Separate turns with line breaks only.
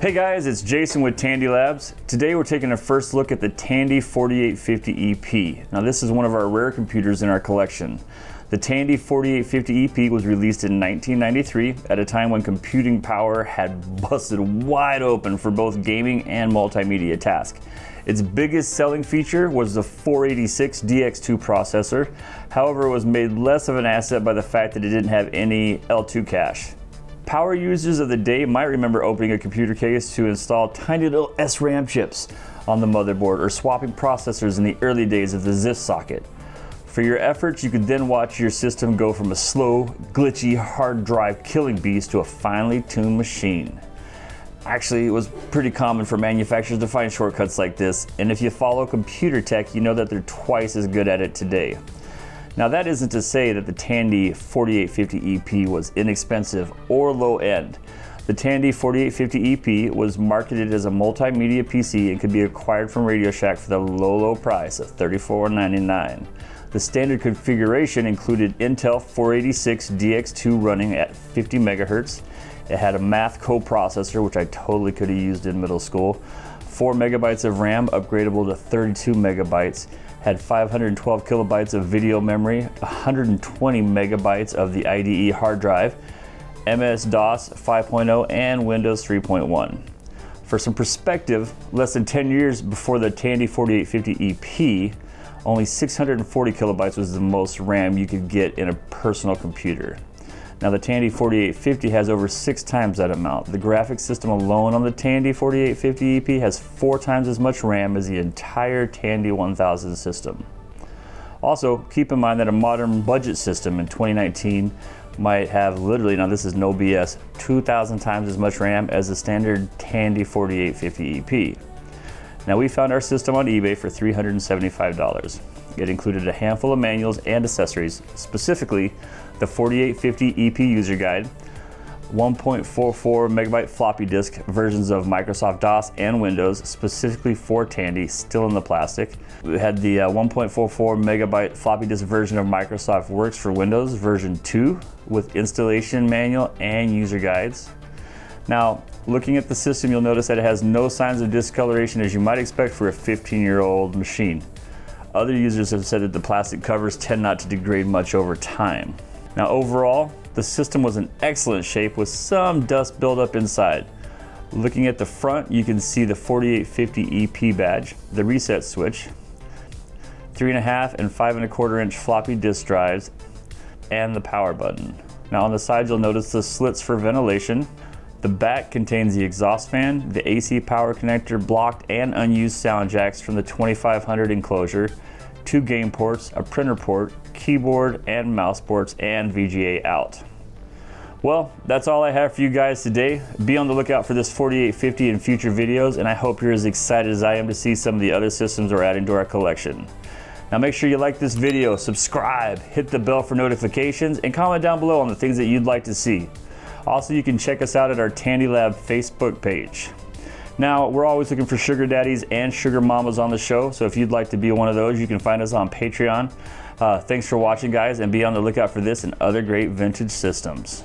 Hey guys, it's Jason with Tandy Labs. Today we're taking a first look at the Tandy 4850 EP. Now this is one of our rare computers in our collection. The Tandy 4850 EP was released in 1993 at a time when computing power had busted wide open for both gaming and multimedia tasks. Its biggest selling feature was the 486 DX2 processor. However, it was made less of an asset by the fact that it didn't have any L2 cache. Power users of the day might remember opening a computer case to install tiny little SRAM chips on the motherboard or swapping processors in the early days of the ZIF socket. For your efforts, you could then watch your system go from a slow, glitchy hard drive killing beast to a finely tuned machine. Actually, it was pretty common for manufacturers to find shortcuts like this, and if you follow computer tech, you know that they're twice as good at it today. Now that isn't to say that the Tandy 4850 EP was inexpensive or low end. The Tandy 4850 EP was marketed as a multimedia PC and could be acquired from Radio Shack for the low, low price of $34.99. The standard configuration included Intel 486 DX2 running at 50 megahertz. It had a math coprocessor, which I totally could have used in middle school. 4 megabytes of RAM, upgradable to 32 megabytes had 512 kilobytes of video memory, 120 megabytes of the IDE hard drive, MS-DOS 5.0, and Windows 3.1. For some perspective, less than 10 years before the Tandy 4850 EP, only 640 kilobytes was the most RAM you could get in a personal computer. Now the Tandy 4850 has over six times that amount. The graphics system alone on the Tandy 4850 EP has four times as much RAM as the entire Tandy 1000 system. Also, keep in mind that a modern budget system in 2019 might have literally, now this is no BS, 2,000 times as much RAM as the standard Tandy 4850 EP. Now we found our system on eBay for $375. It included a handful of manuals and accessories, specifically the 4850 EP user guide, 1.44 megabyte floppy disk versions of Microsoft DOS and Windows, specifically for Tandy, still in the plastic. We had the uh, 1.44 megabyte floppy disk version of Microsoft Works for Windows version 2 with installation manual and user guides. Now, looking at the system, you'll notice that it has no signs of discoloration as you might expect for a 15 year old machine. Other users have said that the plastic covers tend not to degrade much over time. Now overall, the system was in excellent shape with some dust buildup inside. Looking at the front, you can see the 4850 EP badge, the reset switch, three and a half and five and a quarter inch floppy disk drives, and the power button. Now on the side, you'll notice the slits for ventilation. The back contains the exhaust fan, the AC power connector, blocked and unused sound jacks from the 2500 enclosure, two game ports, a printer port, keyboard and mouse ports, and VGA out. Well, that's all I have for you guys today. Be on the lookout for this 4850 in future videos, and I hope you're as excited as I am to see some of the other systems we're adding to our collection. Now make sure you like this video, subscribe, hit the bell for notifications, and comment down below on the things that you'd like to see. Also, you can check us out at our Tandy Lab Facebook page. Now, we're always looking for sugar daddies and sugar mamas on the show, so if you'd like to be one of those, you can find us on Patreon. Uh, thanks for watching, guys, and be on the lookout for this and other great vintage systems.